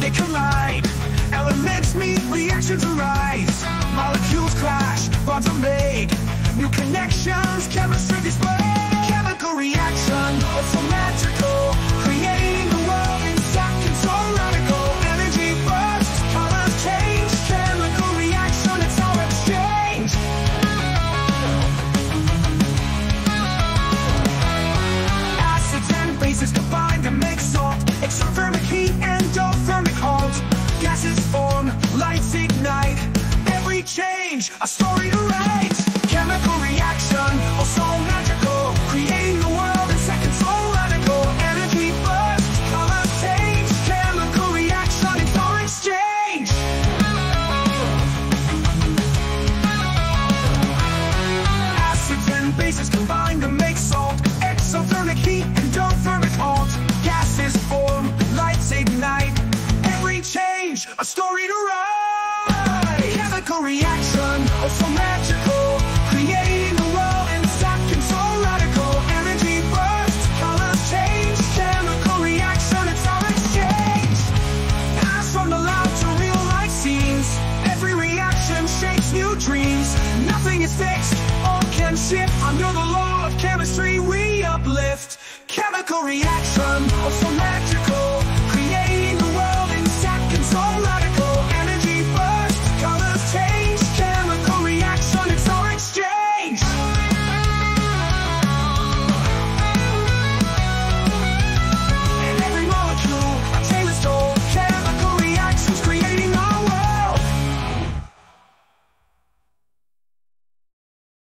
they collide. Elements meet, reactions arise. Molecules clash, bonds are made. New connections. A story to write. Chemical reaction, oh so magical. Creating the world in seconds, so radical. Energy bursts, colors change. Chemical reaction, it's our exchange. Acids and bases combine to make salt. Exothermic heat, and endothermic halt. Gases form, lights ignite. Every change, a story to write. Chemical reaction, oh so magical. Creating the world in seconds, so radical. Energy bursts, colors change. Chemical reaction, it's our exchange. Pass from the lab to real life scenes. Every reaction shapes new dreams. Nothing is fixed, all can shift. Under the law of chemistry, we uplift. Chemical reaction, oh so magical.